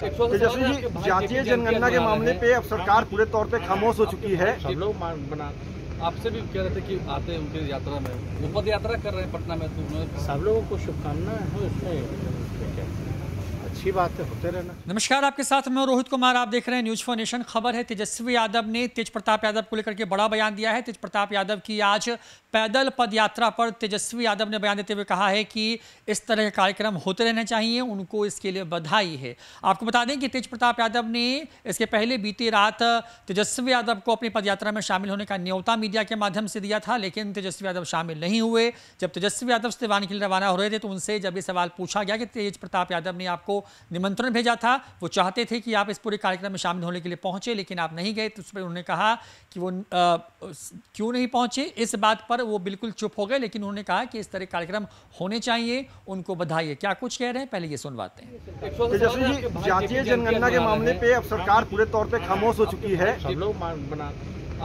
तेजस्वी जी जातीय जनगणना के मामले पे अब सरकार पूरे तौर पे खामोश हो चुकी है। सब लोग आपसे भी कह रहे थे कि आते हैं उनके यात्रा में। वो पद यात्रा कर रहे हैं पटना में तो सब लोगों को शुभकामनाएँ हैं उसमें अच्छी बात है होते रहना। नमस्कार, आपके साथ मैं रोहित कुमार। आप देख रहे हैं न्यूज़ फॉर नेशन खबर है, तेजस्वी यादव ने तेज प्रताप यादव को लेकर के बड़ा बयान दिया है। तेज प्रताप यादव की आज पैदल पद यात्रा पर तेजस्वी यादव ने बयान देते हुए कहा है कि इस तरह के कार्यक्रम होते रहने चाहिए, उनको इसके लिए बधाई है। आपको बता दें कि तेज प्रताप यादव ने इसके पहले बीती रात तेजस्वी यादव को अपनी पदयात्रा में शामिल होने का न्योता मीडिया के माध्यम से दिया था, लेकिन तेजस्वी यादव शामिल नहीं हुए। जब तेजस्वी यादव इस्तीफाने के लिए रवाना हो रहे थे तो उनसे जब ये सवाल पूछा गया कि तेज प्रताप यादव ने आपको निमंत्रण भेजा था। वो चाहते थे कि आप इस पूरे कार्यक्रम में शामिल होने के लिए पहुँचे लेकिन आप नहीं गए। तो उस पर उन्होंने कहा कि वो क्यों नहीं पहुँचे? इस बात पर वो बिल्कुल चुप हो गए लेकिन उन्होंने कहा कि इस तरह कार्यक्रम होने चाहिए उनको बधाई है क्या कुछ कह रहे हैं? पहले ये सुनवाते हैं। जातीय जनगणना के मामले पे अब सरकार पूरे तौर पे खामोश हो चुकी है। सब लोग मान- बना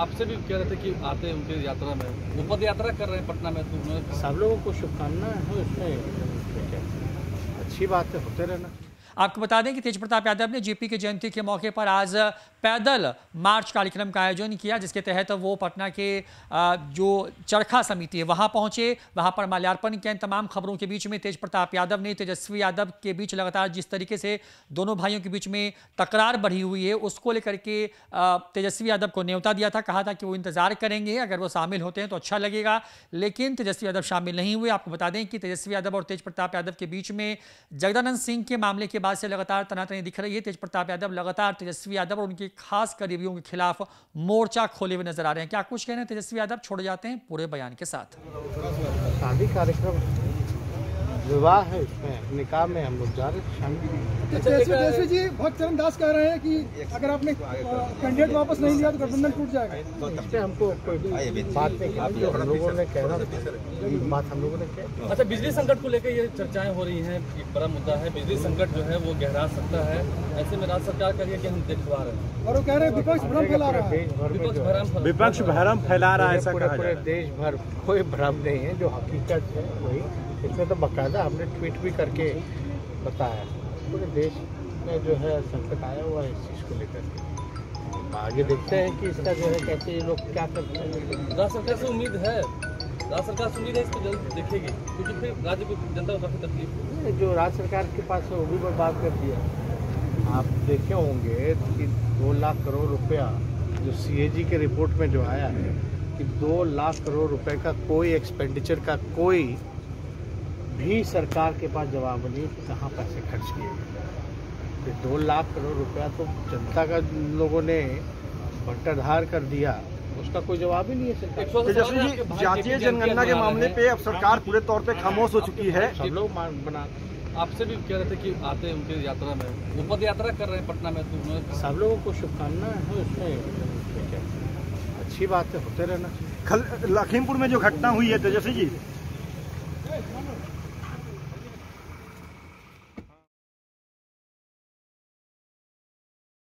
आपसे भी कह रहे थे कि आते हैं उनके यात्रा में। वो पद यात्रा कर रहे हैं पटना में तो सब लोगों को शुभकामनाएँ हैं उसमें अच्छी बात है होते रहना। आपको बता दें कि तेज प्रताप यादव ने जेपी के जयंती के मौके पर आज पैदल मार्च कार्यक्रम का आयोजन किया, जिसके तहत वो पटना के जो चरखा समिति है, वहाँ पहुँचे। वहाँ पर माल्यार्पण किया। इन तमाम खबरों के बीच में तेज प्रताप यादव ने तेजस्वी यादव के बीच लगातार जिस तरीके से दोनों भाइयों के बीच में तकरार बढ़ी हुई है, उसको लेकर के तेजस्वी यादव को न्योता दिया था। कहा था कि वो इंतज़ार करेंगे, अगर वो शामिल होते हैं तो अच्छा लगेगा, लेकिन तेजस्वी यादव शामिल नहीं हुए। आपको बता दें कि तेजस्वी यादव और तेज प्रताप यादव के बीच में जगदानंद सिंह के मामले के बाद से लगातार तनातनी दिख रही है। तेज प्रताप यादव लगातार तेजस्वी यादव और उनकी खास करीबियों के खिलाफ मोर्चा खोले हुए नज़र आ रहे हैं। क्या कुछ कह रहे हैं तेजस्वी यादव? छोड़ जाते हैं पूरे बयान के साथ। कार्यक्रम विवाह है उसमें निकाह में हम लोग जा रहे हैं तेजस्वी जी बहुत चरण दास कह रहे हैं कि अगर आपने कैंडिडेट वापस नहीं लिया तो गठबंधन टूट जाएगा। इस पे हमको कोई बात नहीं हम लोगों ने कहना बात हम लोगों ने कह अच्छा बिजली संकट को लेकर ये चर्चाएँ हो रही हैं एक बड़ा मुद्दा है। बिजली संकट जो है वो गहरा सकता है। ऐसे में राज्य सरकार करिए कि हम देखवा रहे हैं। और वो कह रहे हैं विपक्ष भ्रम फैला रहा है। देश भर में विपक्ष भरम फैला रहा है। ऐसा पूरे देश भर कोई भ्रम नहीं है जो हकीकत है वही। इसमें तो बाकायदा हमने ट्वीट भी करके बताया। पूरे देश में जो है संकट आया हुआ है इस चीज़ को लेकर। के आगे देखते हैं कि इसका जो है कैसे ये लोग क्या करते हैं। राज्य सरकार से उम्मीद है राज्य सरकार से उम्मीद है इसको जल्द देखेगी क्योंकि फिर राज्य को जनता को काफ़ी तकलीफ़ जो राज्य सरकार के पास है वो भी बर्बाद कर दिया। आप देखे होंगे कि दो लाख करोड़ रुपया जो सीएजी के रिपोर्ट में जो आया है कि दो लाख करोड़ रुपए का कोई एक्सपेंडिचर का कोई भी सरकार के पास जवाब नहीं कि कहाँ पैसे खर्च किए गए। तो दो लाख करोड़ रुपया तो जनता का लोगों ने बंटाधार कर दिया उसका कोई जवाब ही नहीं है सरकार। तेजस्वी जी जातीय जनगणना के मामले पे अब सरकार पूरे तौर पे खामोश हो चुकी है। सब लोग बना आपसे भी कह रहे थे कि आते हैं उनके यात्रा में। वो पद यात्रा कर रहे हैं पटना में तो उन्होंने सब लोगों को शुभकामनाएँ हैं उसमें। उसमें अच्छी बात है होते रहना चाहिए। लखीमपुर में जो घटना हुई है तेजस्वी जी